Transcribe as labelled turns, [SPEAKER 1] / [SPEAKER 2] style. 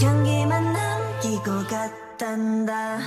[SPEAKER 1] 향기만 남기고 갔단다.